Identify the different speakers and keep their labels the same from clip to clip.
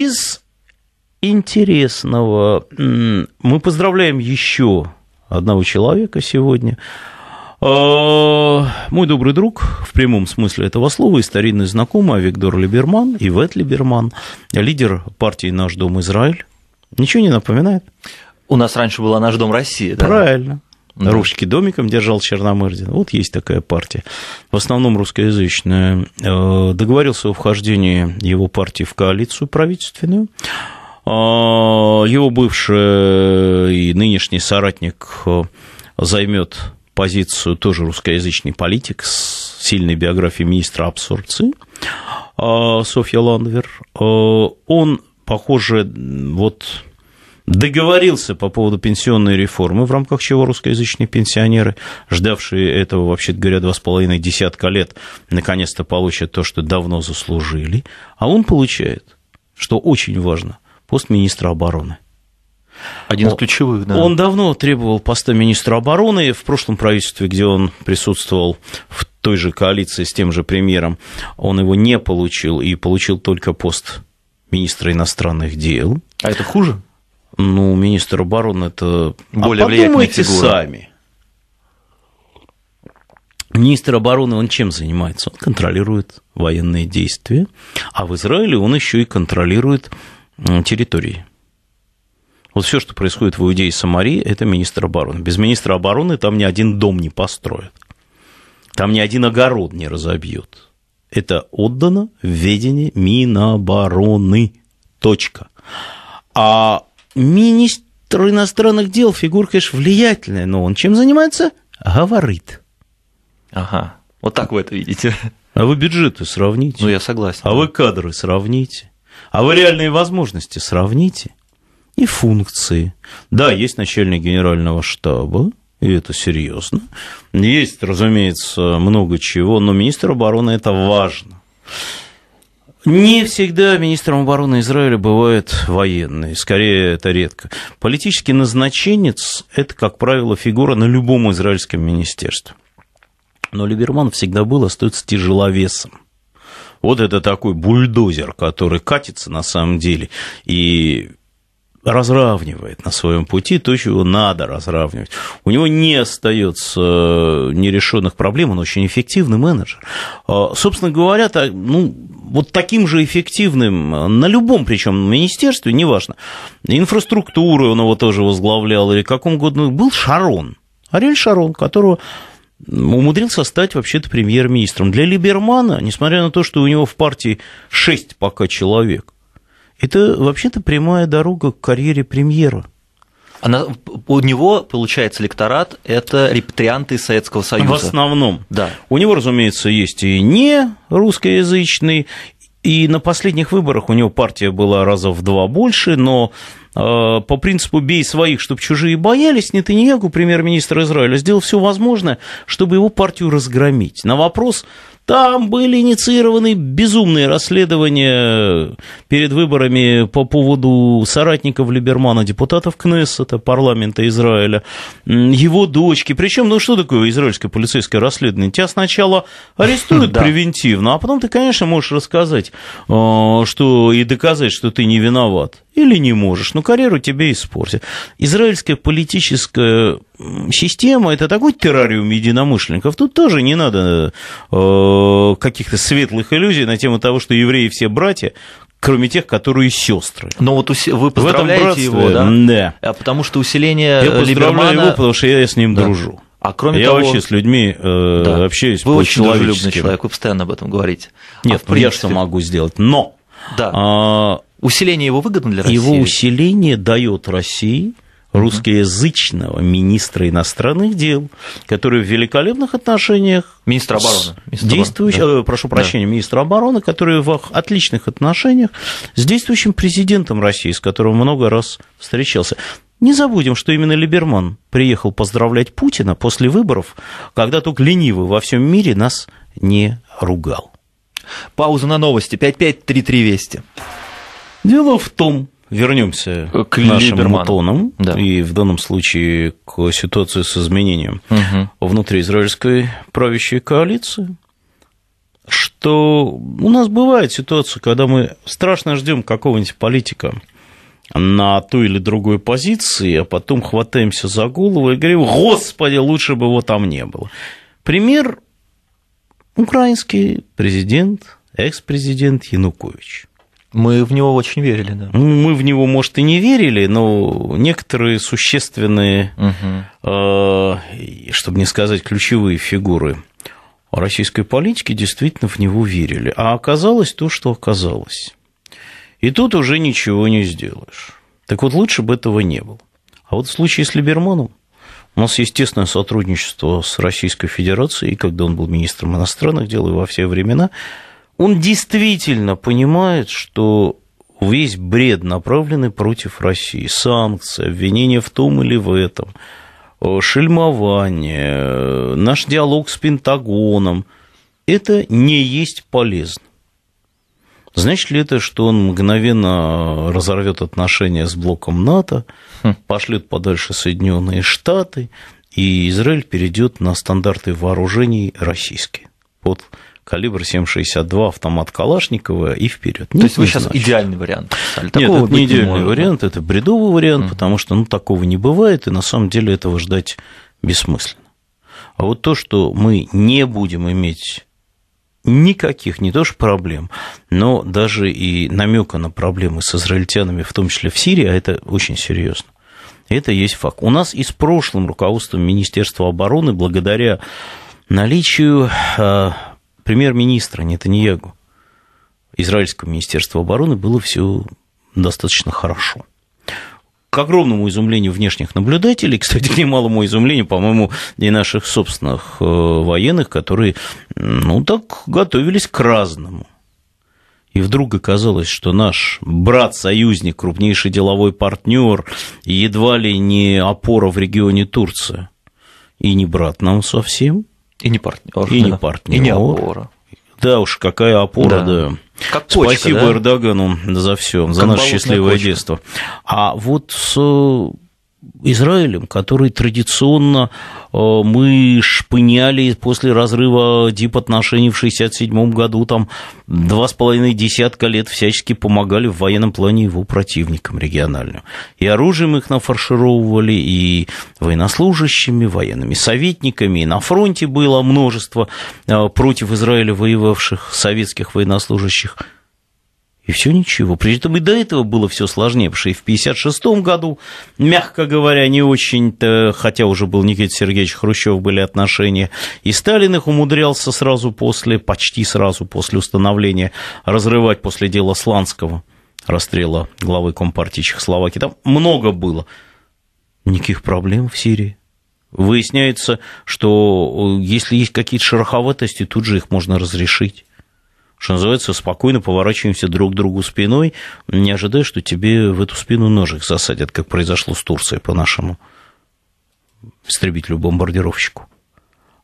Speaker 1: Из интересного мы поздравляем еще одного человека сегодня. А, мой добрый друг, в прямом смысле этого слова, и старинный знакомый Виктор Либерман, Ивет Либерман, лидер партии «Наш дом Израиль». Ничего не напоминает?
Speaker 2: У нас раньше была «Наш дом Россия», да?
Speaker 1: Правильно. Да. Ручки домиком держал Черномырдин. Вот есть такая партия. В основном русскоязычная. Э, договорился о вхождении его партии в коалицию правительственную. А, его бывший и нынешний соратник э, займет позицию тоже русскоязычный политик с сильной биографией министра абсорбции а, Софья Ландвер. Э, он, похоже, вот договорился по поводу пенсионной реформы, в рамках чего русскоязычные пенсионеры, ждавшие этого, вообще говоря, два с половиной десятка лет, наконец-то получат то, что давно заслужили, а он получает, что очень важно, пост министра обороны.
Speaker 2: Один из ключевых, да.
Speaker 1: Он давно требовал поста министра обороны. В прошлом правительстве, где он присутствовал в той же коалиции с тем же премьером, он его не получил и получил только пост министра иностранных дел.
Speaker 2: А это хуже?
Speaker 1: Ну, министр обороны это...
Speaker 2: Более а подумайте фигура.
Speaker 1: сами. Министр обороны, он чем занимается? Он контролирует военные действия, а в Израиле он еще и контролирует территории. Вот все, что происходит в Иудее и Самарии, это министр обороны. Без министра обороны там ни один дом не построят. Там ни один огород не разобьют. Это отдано в ведение Минобороны. Точка. А министр иностранных дел, фигура, конечно, влиятельная, но он чем занимается? Говорит.
Speaker 2: Ага, вот так вы это видите.
Speaker 1: А вы бюджеты сравните.
Speaker 2: Ну, я согласен.
Speaker 1: А вы кадры сравните. А вы реальные возможности сравните. И функции. Да, есть начальник генерального штаба, и это серьезно. Есть, разумеется, много чего, но министр обороны это важно. Не всегда министром обороны Израиля бывает военный, скорее это редко. Политический назначенец – это, как правило, фигура на любом израильском министерстве. Но Либерман всегда был, остается тяжеловесом. Вот это такой бульдозер, который катится на самом деле и разравнивает на своем пути то, чего надо разравнивать. У него не остается нерешенных проблем, он очень эффективный менеджер. А, собственно говоря, ну, вот таким же эффективным на любом, причем министерстве, неважно, инфраструктуры он его тоже возглавлял или каком году, был Шарон, Ариэль Шарон, которого умудрился стать вообще-то премьер-министром. Для Либермана, несмотря на то, что у него в партии шесть пока человек, это вообще-то прямая дорога к карьере премьера.
Speaker 2: Она, у него, получается, электорат – это репатрианты из Советского Союза.
Speaker 1: В основном.
Speaker 2: Да.
Speaker 1: У него, разумеется, есть и не русскоязычный, и на последних выборах у него партия была раза в два больше, но э, по принципу «бей своих, чтобы чужие боялись», Нетаньягу, премьер-министр Израиля, сделал все возможное, чтобы его партию разгромить. На вопрос там были инициированы безумные расследования перед выборами по поводу соратников Либермана, депутатов Кнессета, парламента Израиля, его дочки. Причем, ну что такое израильское полицейское расследование? Тебя сначала арестуют превентивно, а потом ты, конечно, можешь рассказать, э, что и доказать, что ты не виноват или не можешь, но карьеру тебе испортят. Израильская политическая система – это такой террариум единомышленников. Тут тоже не надо э, каких-то светлых иллюзий на тему того, что евреи все братья, кроме тех, которые сестры.
Speaker 2: Но вот вы поздравляете его, да?
Speaker 1: Да.
Speaker 2: А потому что усиление
Speaker 1: Я поздравляю Либермана... его, потому что я с ним да. дружу.
Speaker 2: А кроме
Speaker 1: я
Speaker 2: того,
Speaker 1: вообще с людьми э, да. общаюсь
Speaker 2: Вы очень дружелюбный человек, вы постоянно об этом говорите.
Speaker 1: Нет, а ну я что могу сделать? Но
Speaker 2: да. Усиление его выгодно для России?
Speaker 1: Его усиление дает России русскоязычного министра иностранных дел, который в великолепных отношениях...
Speaker 2: Министра обороны.
Speaker 1: Министр действующий, да. Э, прошу прощения, да. министра обороны, который в отличных отношениях с действующим президентом России, с которым много раз встречался. Не забудем, что именно Либерман приехал поздравлять Путина после выборов, когда только ленивый во всем мире нас не ругал.
Speaker 2: Пауза на новости. 5533 Вести.
Speaker 1: Дело в том, вернемся к, к нашим Либерману. да. и в данном случае к ситуации с изменением угу. внутри израильской правящей коалиции. что у нас бывает ситуация, когда мы страшно ждем какого-нибудь политика на той или другой позиции, а потом хватаемся за голову и говорим, господи, лучше бы его там не было. Пример – украинский президент, экс-президент Янукович.
Speaker 2: Мы в него очень верили, да.
Speaker 1: Ну, мы в него, может, и не верили, но некоторые существенные, угу. э, чтобы не сказать ключевые фигуры российской политики действительно в него верили. А оказалось то, что оказалось. И тут уже ничего не сделаешь. Так вот, лучше бы этого не было. А вот в случае с Либерманом у нас есть тесное сотрудничество с Российской Федерацией, и когда он был министром иностранных дел, и во все времена, он действительно понимает, что весь бред направленный против России, санкции, обвинения в том или в этом, шельмование, наш диалог с Пентагоном, это не есть полезно. Значит ли это, что он мгновенно разорвет отношения с блоком НАТО, хм. пошлет подальше Соединенные Штаты, и Израиль перейдет на стандарты вооружений российские под калибр 7,62, автомат Калашникова и вперед.
Speaker 2: То есть вы сейчас идеальный вариант?
Speaker 1: Нет, это не идеальный не вариант, это бредовый вариант, mm. потому что ну, такого не бывает, и на самом деле этого ждать бессмысленно. А вот то, что мы не будем иметь никаких не то что проблем, но даже и намека на проблемы с израильтянами, в том числе в Сирии, а это очень серьезно. Это есть факт. У нас и с прошлым руководством Министерства обороны, благодаря наличию а, премьер-министра Нетаньягу, Израильского министерства обороны, было все достаточно хорошо. К огромному изумлению внешних наблюдателей, кстати, к немалому изумлению, по-моему, и наших собственных э, военных, которые, ну, так готовились к разному. И вдруг оказалось, что наш брат-союзник, крупнейший деловой партнер, едва ли не опора в регионе Турция, и не брат нам совсем –
Speaker 2: и не партнер.
Speaker 1: И да. не партнер.
Speaker 2: И не опора.
Speaker 1: Да уж, какая опора, да. да. Как почка, Спасибо да? Эрдогану за все, за наше счастливое почка. детство. А вот с Израилем, который традиционно э, мы шпыняли после разрыва дип-отношений в 1967 году, там два с половиной десятка лет всячески помогали в военном плане его противникам региональным. И оружием их нафаршировывали, и военнослужащими, военными советниками, и на фронте было множество э, против Израиля воевавших советских военнослужащих – и все ничего. При этом и до этого было все сложнее, потому что и в 1956 году, мягко говоря, не очень-то, хотя уже был Никита Сергеевич Хрущев, были отношения, и Сталин их умудрялся сразу после, почти сразу после установления, разрывать после дела Сланского, расстрела главы Компартии Чехословакии. Там много было. Никаких проблем в Сирии. Выясняется, что э, если есть какие-то шероховатости, тут же их можно разрешить что называется, спокойно поворачиваемся друг к другу спиной, не ожидая, что тебе в эту спину ножик засадят, как произошло с Турцией по нашему истребителю-бомбардировщику.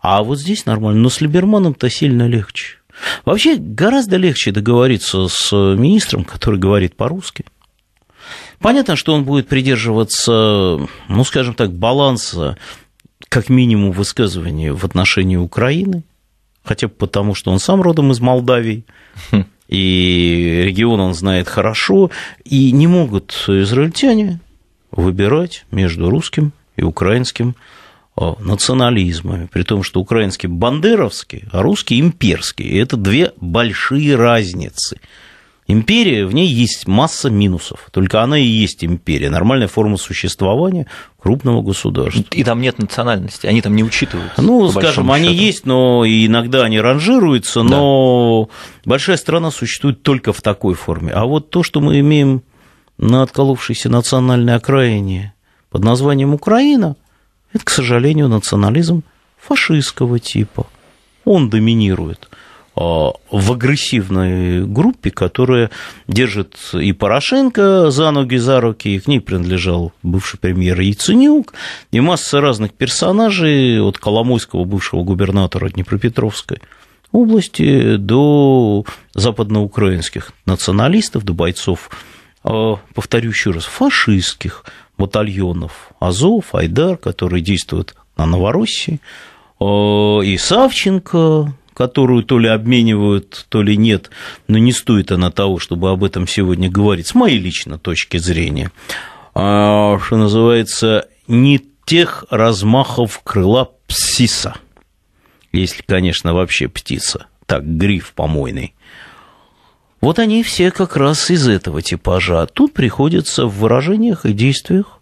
Speaker 1: А вот здесь нормально, но с Либерманом-то сильно легче. Вообще гораздо легче договориться с министром, который говорит по-русски. Понятно, что он будет придерживаться, ну, скажем так, баланса, как минимум, высказывания в отношении Украины, хотя бы потому, что он сам родом из Молдавии, хм. и регион он знает хорошо, и не могут израильтяне выбирать между русским и украинским национализмами, при том, что украинский бандеровский, а русский имперский. И это две большие разницы. Империя, в ней есть масса минусов, только она и есть империя, нормальная форма существования крупного государства.
Speaker 2: И там нет национальности, они там не учитываются.
Speaker 1: Ну, скажем, они счету. есть, но иногда они ранжируются, да. но большая страна существует только в такой форме. А вот то, что мы имеем на отколовшейся национальной окраине под названием Украина, это, к сожалению, национализм фашистского типа. Он доминирует. А, в агрессивной группе, которая держит и Порошенко за ноги, за руки, и к ней принадлежал бывший премьер Яценюк, и масса разных персонажей, от Коломойского бывшего губернатора Днепропетровской области до западноукраинских националистов, до бойцов, а, повторю еще раз, фашистских батальонов Азов, Айдар, которые действуют на Новороссии, и Савченко, которую то ли обменивают, то ли нет, но не стоит она того, чтобы об этом сегодня говорить, с моей личной точки зрения, а, что называется, не тех размахов крыла псиса, если, конечно, вообще птица, так, гриф помойный. Вот они все как раз из этого типажа. Тут приходится в выражениях и действиях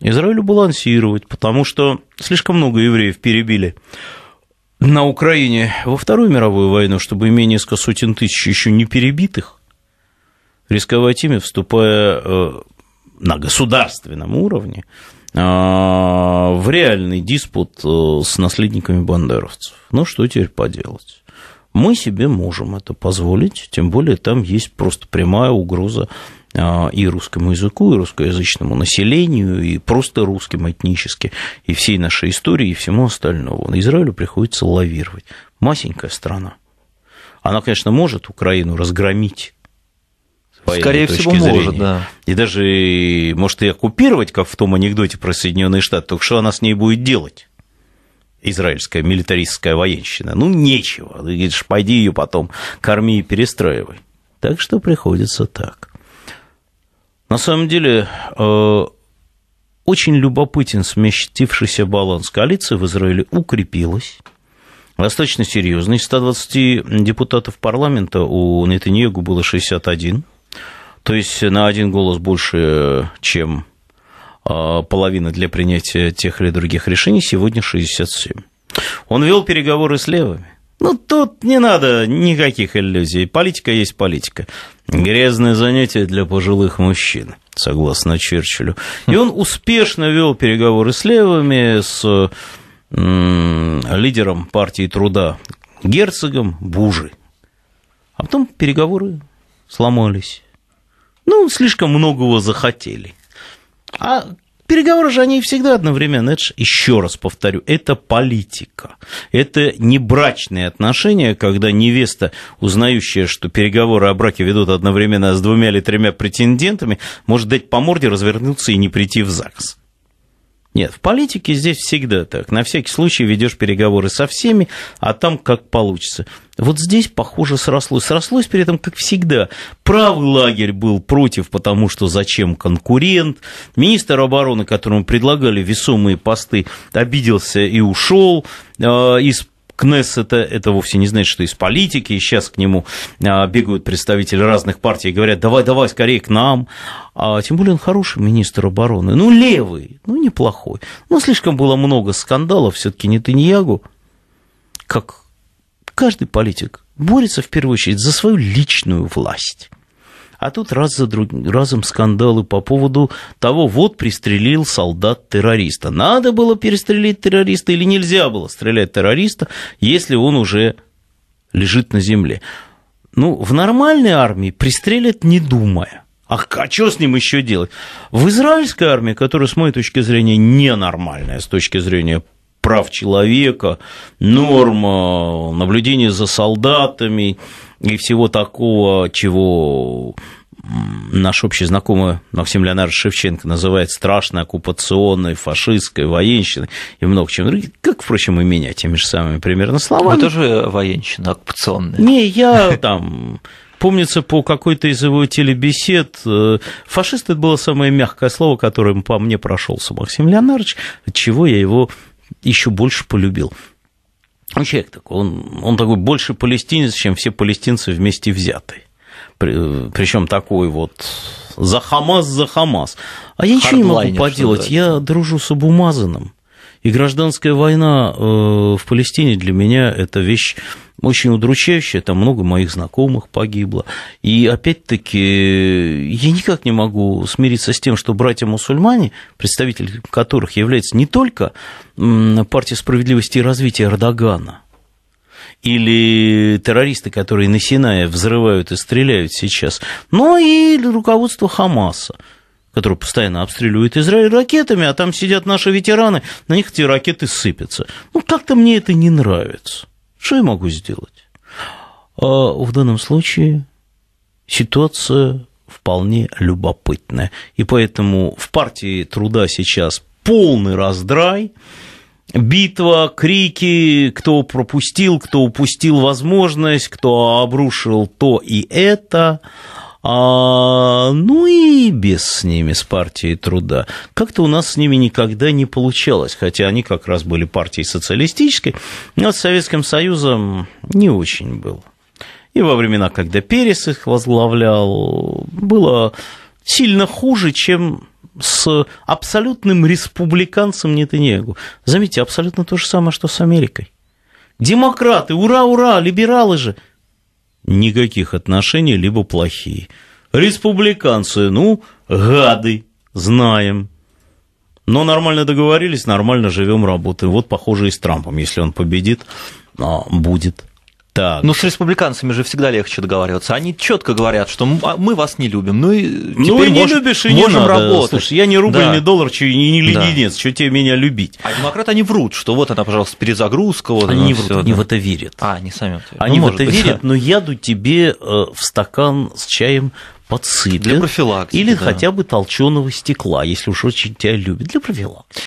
Speaker 1: Израилю балансировать, потому что слишком много евреев перебили на Украине во Вторую мировую войну, чтобы иметь несколько сотен тысяч еще не перебитых, рисковать ими, вступая э, на государственном уровне э, в реальный диспут э, с наследниками бандеровцев. Ну, что теперь поделать? Мы себе можем это позволить, тем более там есть просто прямая угроза и русскому языку, и русскоязычному населению, и просто русским этнически, и всей нашей истории, и всему остальному. На Израилю приходится лавировать. Масенькая страна. Она, конечно, может Украину разгромить.
Speaker 2: Скорее всего,
Speaker 1: зрения.
Speaker 2: может, да.
Speaker 1: И даже может и оккупировать, как в том анекдоте про Соединенные Штаты, только что она с ней будет делать? Израильская милитаристская военщина. Ну, нечего. Ты говоришь, пойди ее потом корми и перестраивай. Так что приходится так. На самом деле, э, очень любопытен сместившийся баланс коалиции в Израиле укрепилась. Достаточно серьезно. Из 120 депутатов парламента у Нетаньягу было 61. То есть на один голос больше, чем э, половина для принятия тех или других решений, сегодня 67. Он вел переговоры с левыми. Ну, тут не надо никаких иллюзий. Политика есть политика. Грязное занятие для пожилых мужчин, согласно Черчиллю. И он успешно вел переговоры с левыми, с лидером партии труда герцогом Бужи. А потом переговоры сломались. Ну, слишком многого захотели. А Переговоры же они всегда одновременно. Это же, еще раз повторю, это политика. Это не брачные отношения, когда невеста, узнающая, что переговоры о браке ведут одновременно с двумя или тремя претендентами, может дать по морде, развернуться и не прийти в ЗАГС. Нет, в политике здесь всегда так. На всякий случай ведешь переговоры со всеми, а там как получится. Вот здесь, похоже, срослось. Срослось при этом, как всегда. Правый лагерь был против, потому что зачем конкурент. Министр обороны, которому предлагали весомые посты, обиделся и ушел э, из Кнессета, это вовсе не значит, что из политики, и сейчас к нему а, бегают представители разных партий и говорят, давай, давай, скорее к нам. А, тем более он хороший министр обороны, ну, левый, ну, неплохой. Но слишком было много скандалов, все таки Нетаньягу, как каждый политик, борется в первую очередь за свою личную власть. А тут раз за друг... разом скандалы по поводу того, вот пристрелил солдат террориста. Надо было перестрелить террориста или нельзя было стрелять террориста, если он уже лежит на земле. Ну, в нормальной армии пристрелят не думая. А, а что с ним еще делать? В израильской армии, которая, с моей точки зрения, ненормальная с точки зрения прав человека, норм наблюдения за солдатами, и всего такого, чего наш общий знакомый Максим Леонардович Шевченко называет страшной оккупационной, фашистской, военщиной и много чем другим, как, впрочем, и меня теми же самыми примерно словами.
Speaker 2: Вы тоже военщина оккупационная?
Speaker 1: Не, я там... Помнится, по какой-то из его телебесед, э, фашист это было самое мягкое слово, которым по мне прошелся Максим Леонардович, от чего я его еще больше полюбил. Он человек такой, он, он такой больше палестинец, чем все палестинцы вместе взятые. При, причем такой вот за Хамас, за Хамас. А я ничего не могу поделать, я дружу с Абумазаном. И гражданская война э, в Палестине для меня это вещь очень удручающая, там много моих знакомых погибло. И опять-таки я никак не могу смириться с тем, что братья-мусульмане, представители которых является не только партия справедливости и развития Эрдогана, или террористы, которые на Синае взрывают и стреляют сейчас, но и руководство Хамаса который постоянно обстреливает Израиль ракетами, а там сидят наши ветераны, на них эти ракеты сыпятся. Ну, как-то мне это не нравится. Что я могу сделать? А в данном случае ситуация вполне любопытная. И поэтому в партии труда сейчас полный раздрай, битва, крики, кто пропустил, кто упустил возможность, кто обрушил то и это. А, ну и без с ними, с партией труда. Как-то у нас с ними никогда не получалось, хотя они как раз были партией социалистической, но с Советским Союзом не очень был. И во времена, когда Перес их возглавлял, было сильно хуже, чем с абсолютным республиканцем Нетаньягу. Заметьте, абсолютно то же самое, что с Америкой. Демократы, ура, ура, либералы же. Никаких отношений, либо плохие. Республиканцы, ну, гады, знаем. Но нормально договорились, нормально живем, работаем. Вот похоже и с Трампом, если он победит, а, будет так.
Speaker 2: Ну, с республиканцами же всегда легче договариваться. Они четко говорят, что а, мы вас не любим. Ну и
Speaker 1: ну, и не мож, любишь, и можем не надо. работать. Слушай, я не рубль, да. не доллар, и не леденец, да. что тебе меня любить.
Speaker 2: А демократы, они врут, что вот она, пожалуйста, перезагрузка. Вот
Speaker 1: они не врут, они да. в это верят.
Speaker 2: А, они сами
Speaker 1: Они ну, в это быть, верят, да. но яду тебе э, в стакан с чаем подсыпят.
Speaker 2: Для профилактики.
Speaker 1: Или да. хотя бы толченого стекла, если уж очень тебя любят, для профилактики.